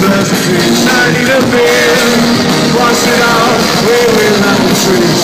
pleasantries. I need a beer. Wash it out, we will the trees.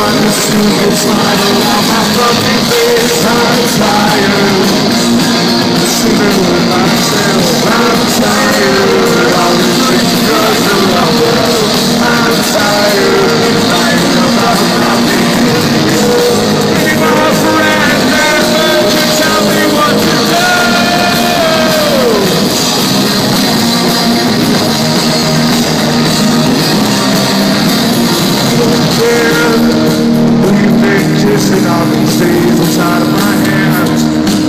One single smile on my fucking face. I'm tired. All these days inside of my hands?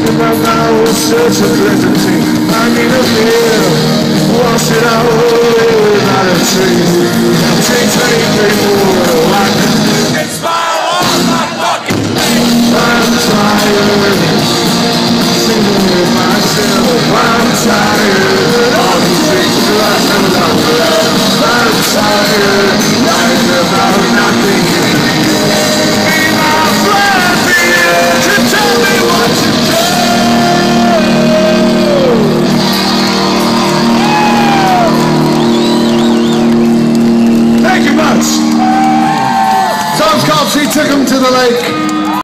If my mouth was such a pleasant thing, I need a beer. Wash it out without a trace. Take, take more. I can smile on my fucking. I'm tired. Singing with myself. I'm tired. All these things I. I'm tired. Thank you much. Tom's Cops, he took him to the lake.